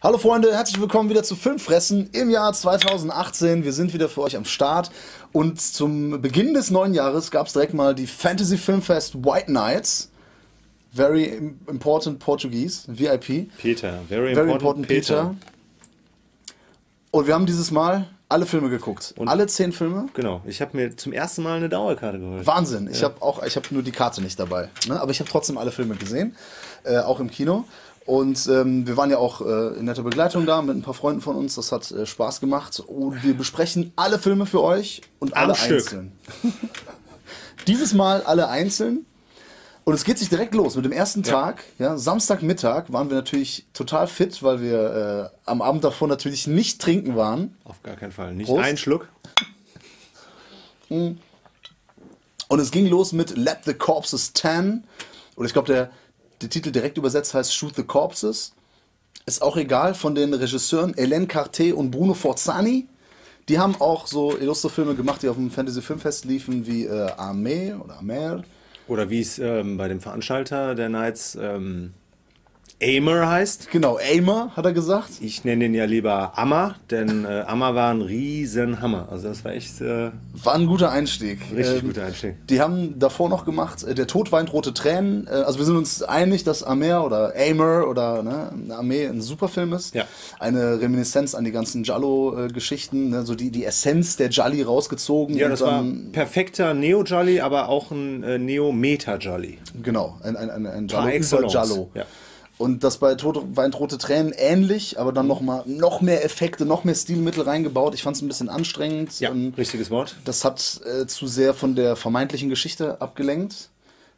Hallo Freunde, herzlich willkommen wieder zu Filmfressen im Jahr 2018. Wir sind wieder für euch am Start und zum Beginn des neuen Jahres gab es direkt mal die Fantasy Filmfest White Nights. Very important Portuguese, VIP. Peter, very, Very important, important Peter. Und wir haben dieses Mal alle Filme geguckt. Und- alle zehn Filme. Genau, ich habe mir zum ersten Mal eine Dauerkarte geholt. Wahnsinn. Ich habe auch, ich habe nur die Karte nicht dabei. Ne? Aber ich habe trotzdem alle Filme gesehen, äh, auch im Kino. Und ähm, wir waren ja auch äh, in netter Begleitung da mit ein paar Freunden von uns. Das hat äh, Spaß gemacht. Und wir besprechen alle Filme für euch und Am alle Stück. einzeln. Dieses Mal alle einzeln. Und es geht sich direkt los mit dem ersten Tag. Ja, Samstagmittag waren wir natürlich total fit, weil wir äh, am Abend davor natürlich nicht trinken waren. Auf gar keinen Fall. Nicht Prost. ein Schluck. Und es ging los mit Let the Corpses Tan. Oder ich glaube, der, der Titel direkt übersetzt heißt Shoot the Corpses. Ist auch egal, von den Regisseuren Hélène Carté und Bruno Forzani. Die haben auch so illustre Filme gemacht, die auf dem Fantasy Filmfest liefen, wie äh, Armee oder Amer. Oder wie es ähm, bei dem Veranstalter der Nights ähm, Aimer heißt. Genau, Aimer, hat er gesagt. Ich nenne den ja lieber Amma, denn äh, Amma war ein Riesenhammer. Also das war echt äh, War ein guter Einstieg. richtig Ähm, guter Einstieg. Die haben davor noch gemacht, äh, der Tod weint rote Tränen. Äh, Also wir sind uns einig, dass Amer oder Aimer oder ne, Armee ein super Film ist. Ja. Eine Reminiszenz an die ganzen Jallo-Geschichten, ne, so die, die Essenz der Jolly rausgezogen. Ja, das war perfekter Neo-Jolly, aber auch ein äh, Neo-Meta-Jolly. Genau, ein, ein, ein, ein Par Jallo über. Jallo. Ja. Und das bei Tod weint rote Tränen ähnlich, aber dann noch mal noch mehr Effekte, noch mehr Stilmittel reingebaut. Ich fand es ein bisschen anstrengend. Ja, richtiges Wort. Das hat äh, zu sehr von der vermeintlichen Geschichte abgelenkt.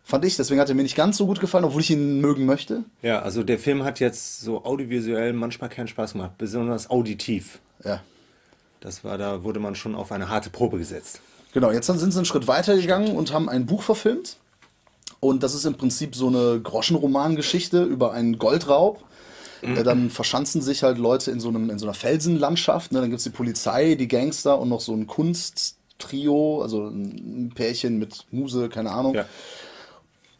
Fand ich, deswegen hat er mir nicht ganz so gut gefallen, obwohl ich ihn mögen möchte. Ja, also der Film hat jetzt so audiovisuell manchmal keinen Spaß gemacht, besonders auditiv. Ja. Das war, da wurde man schon auf eine harte Probe gesetzt. Genau, jetzt sind sie einen Schritt weiter gegangen und haben ein Buch verfilmt. Und das ist im Prinzip so eine Groschenromangeschichte über einen Goldraub. Äh, Dann verschanzen sich halt Leute in so, einem, in so einer Felsenlandschaft. Ne? Dann gibt es die Polizei, die Gangster und noch so ein Kunsttrio, also ein Pärchen mit Muse, keine Ahnung. Ja.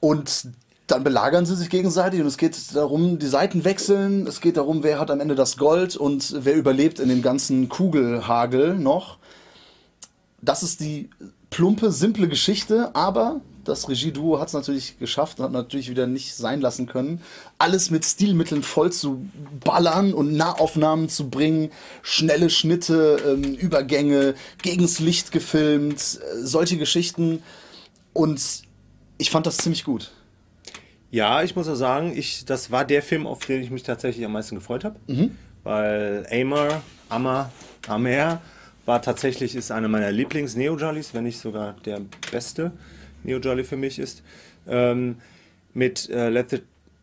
Und dann belagern sie sich gegenseitig und es geht darum, die Seiten wechseln. Es geht darum, wer hat am Ende das Gold und wer überlebt in dem ganzen Kugelhagel noch. Das ist die plumpe, simple Geschichte, aber das Regieduo hat es natürlich geschafft und hat natürlich wieder nicht sein lassen können, alles mit Stilmitteln voll zu ballern und Nahaufnahmen zu bringen, schnelle Schnitte, ähm, Übergänge, gegens Licht gefilmt, äh, solche Geschichten. Und ich fand das ziemlich gut. Ja, ich muss auch sagen, ich, das war der Film, auf den ich mich tatsächlich am meisten gefreut habe. Weil Aimer, Amma, Amer war tatsächlich ist einer meiner Lieblings-Neo-Jollies, wenn nicht sogar der beste Neo-Jolly für mich ist. Ähm, mit äh, Let the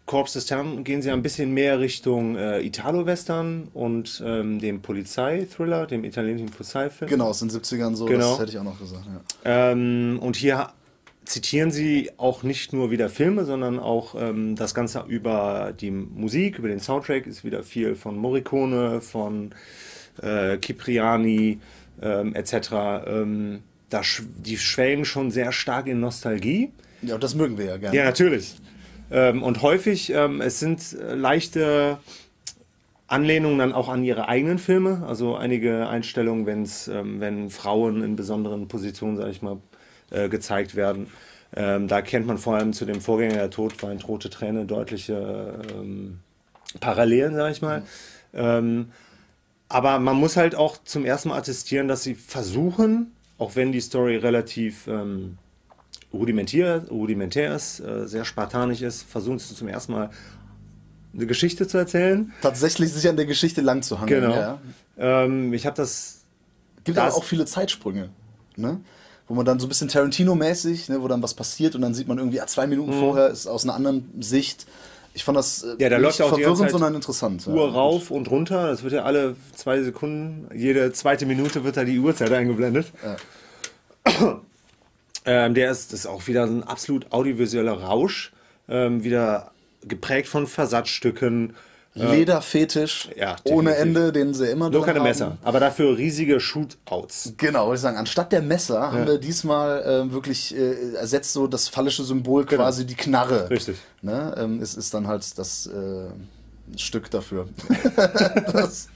Corpses Turn gehen sie ein bisschen mehr Richtung äh, Italo-Western und ähm, dem Polizeithriller, dem italienischen Polizeifilm. Genau, aus den 70ern so, Genau. das hätte ich auch noch gesagt. Ja. Ähm, und hier zitieren sie auch nicht nur wieder Filme, sondern auch ähm, das Ganze über die Musik, über den Soundtrack ist wieder viel von Morricone, von äh, Cipriani ähm, etc. Ähm, da die schwelgen schon sehr stark in Nostalgie. ja, und das mögen wir ja gerne. Ja, natürlich. Ähm, und häufig, ähm, es sind äh, leichte Anlehnungen dann auch an ihre eigenen Filme. Also einige Einstellungen, wenn's, ähm, wenn Frauen in besonderen Positionen, sage ich mal, äh, gezeigt werden. Ähm, da kennt man vor allem zu dem Vorgänger der Tod weint rote Träne deutliche ähm, Parallelen, sage ich mal. Ähm, aber man muss halt auch zum ersten Mal attestieren, dass sie versuchen, auch wenn die Story relativ ähm, rudimentär, rudimentär ist, äh, sehr spartanisch ist, versuchen sie zum ersten Mal eine Geschichte zu erzählen. Tatsächlich sich an der Geschichte lang zu hangeln. Genau. Ja. Ähm, ich habe das. Gibt Das- aber auch viele Zeitsprünge, ne? Wo man dann so ein bisschen Tarantino-mäßig, ne, wo dann was passiert und dann sieht man irgendwie, ah, zwei Minuten vorher ist aus einer anderen Sicht. Ich fand das äh. Ja, da nicht läuft ja auch verwirrend, sondern interessant. ja. Uhr rauf und runter. Das wird ja alle zwei Sekunden, jede zweite Minute wird da die Uhrzeit eingeblendet. Ähm, der ist, das ist auch wieder ein absolut audiovisueller Rausch. Ähm, wieder geprägt von Versatzstücken. Lederfetisch Ja, ohne. Ende, den sie immer Nur keine haben. Messer, aber dafür riesige Shootouts. Genau, würde ich sagen, anstatt der Messer haben wir diesmal äh, wirklich äh, ersetzt so das phallische Symbol quasi die Knarre. Genau. Richtig. Ne? Ähm, es ist dann halt das, äh, Stück dafür. das,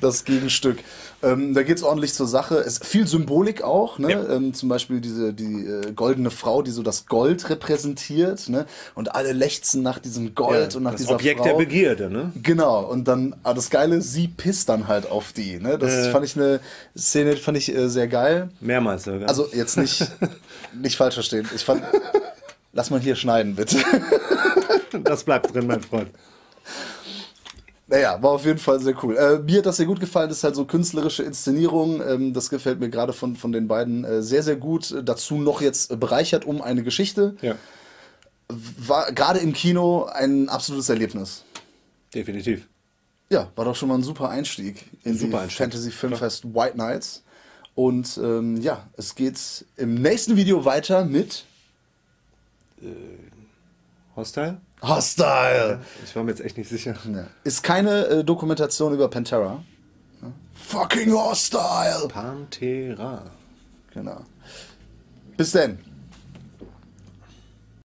das Gegenstück. Ähm, da geht es ordentlich zur Sache. Es ist viel Symbolik auch, ne? Ja. Ähm, zum Beispiel diese die äh, goldene Frau, die so das Gold repräsentiert, ne? Und alle lechzen nach diesem Gold und nach das dieser Objekt Frau. der Begierde, ne? Genau, und dann, aber das Geile, sie pisst dann halt auf die. Ne? Das Äh. fand ich eine Szene, fand ich äh, sehr geil. Mehrmals sogar. Also jetzt nicht, nicht falsch verstehen. Ich fand, lass mal hier schneiden, bitte. das bleibt drin, mein Freund. Naja, war auf jeden Fall sehr cool. Äh, mir hat das sehr gut gefallen. Das ist halt so künstlerische Inszenierung. Ähm, das gefällt mir gerade von, von den beiden äh, sehr, sehr gut. Äh, dazu noch jetzt äh, bereichert um eine Geschichte. Ja, War gerade im Kino ein absolutes Erlebnis. definitiv. Ja, war doch schon mal ein super Einstieg in Super die Einstieg, Fantasy Filmfest White Knights. Und ähm, ja, es geht im nächsten Video weiter mit Hostile? Hostile. Ich war mir jetzt echt nicht sicher. Ja. Ist keine äh, Dokumentation über Pantera. Ja. Fucking Hostile. Pantera. Genau. Bis denn.